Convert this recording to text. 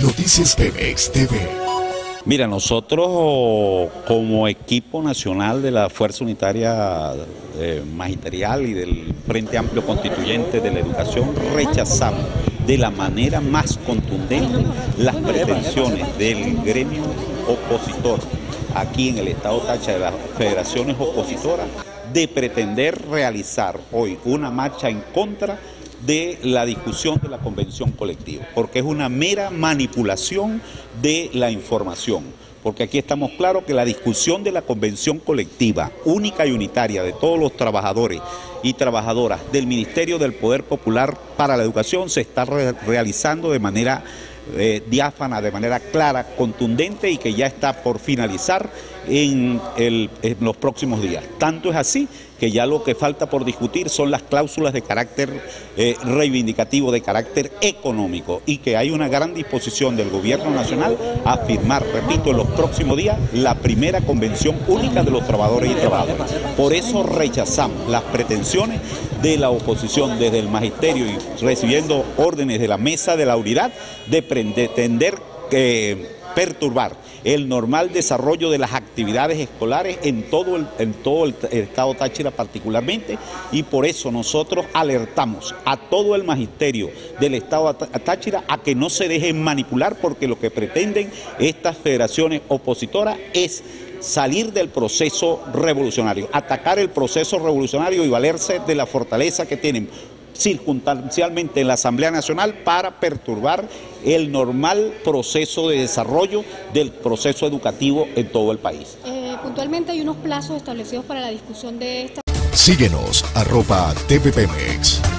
Noticias Pemex TV. Mira, nosotros como equipo nacional de la Fuerza Unitaria eh, Magisterial y del Frente Amplio Constituyente de la Educación rechazamos de la manera más contundente las pretensiones del gremio opositor aquí en el Estado Tacha de las federaciones opositoras de pretender realizar hoy una marcha en contra de la discusión de la convención colectiva, porque es una mera manipulación de la información. Porque aquí estamos claros que la discusión de la convención colectiva, única y unitaria de todos los trabajadores y trabajadoras del Ministerio del Poder Popular para la Educación se está realizando de manera eh, diáfana, de manera clara, contundente y que ya está por finalizar en, los próximos días. Tanto es así que ya lo que falta por discutir son las cláusulas de carácter eh, reivindicativo, de carácter económico, y que hay una gran disposición del Gobierno Nacional a firmar, repito, en los próximos días la primera convención única de los trabajadores y trabajadoras. Por eso rechazamos las pretensiones de la oposición desde el magisterio y recibiendo órdenes de la mesa de la unidad de pretender que perturbar el normal desarrollo de las actividades escolares en todo el, en todo el, estado Táchira particularmente y por eso nosotros alertamos a todo el magisterio del estado Táchira a que no se dejen manipular porque lo que pretenden estas federaciones opositoras es salir del proceso revolucionario, atacar el proceso revolucionario y valerse de la fortaleza que tienen circunstancialmente en la Asamblea Nacional para perturbar el normal proceso de desarrollo del proceso educativo en todo el país. Eh, puntualmente hay unos plazos establecidos para la discusión de esta. Síguenos, arroba TVPMX.